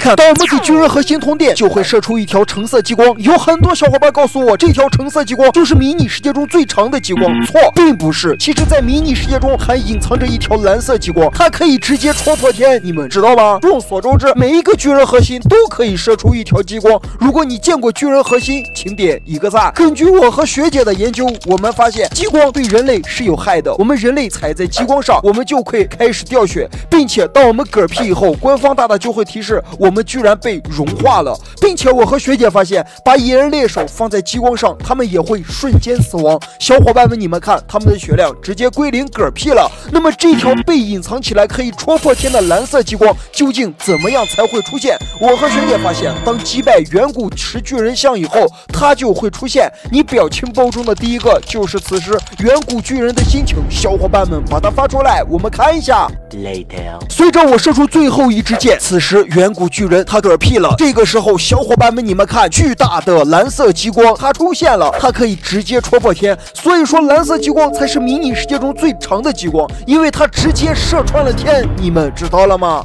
看，当我们给巨人核心通电，就会射出一条橙色激光。有很多小伙伴告诉我，这条橙色激光就是迷你世界中最长的激光。错，并不是。其实，在迷你世界中还隐藏着一条蓝色激光，它可以直接戳破天。你们知道吗？众所周知，每一个巨人核心都可以射出一条激光。如果你见过巨人核心，请点一个赞。根据我和学姐的研究，我们发现激光对人类是有害的。我们人类踩在激光上，我们就会开始掉血，并且当我们嗝屁以后，官方大大就会提示我我们居然被融化了，并且我和学姐发现，把野人猎手放在激光上，他们也会瞬间死亡。小伙伴们，你们看，他们的血量直接归零，嗝屁了。那么这条被隐藏起来可以戳破天的蓝色激光，究竟怎么样才会出现？我和学姐发现，当击败远古石巨人像以后，它就会出现。你表情包中的第一个就是此时远古巨人的心情。小伙伴们，把它发出来，我们看一下。Later，随着我射出最后一支箭，此时远古巨人他嗝屁了。这个时候，小伙伴们，你们看，巨大的蓝色激光它出现了，它可以直接戳破天。所以说，蓝色激光才是迷你世界中最长的激光，因为它直接射穿了天。你们知道了吗？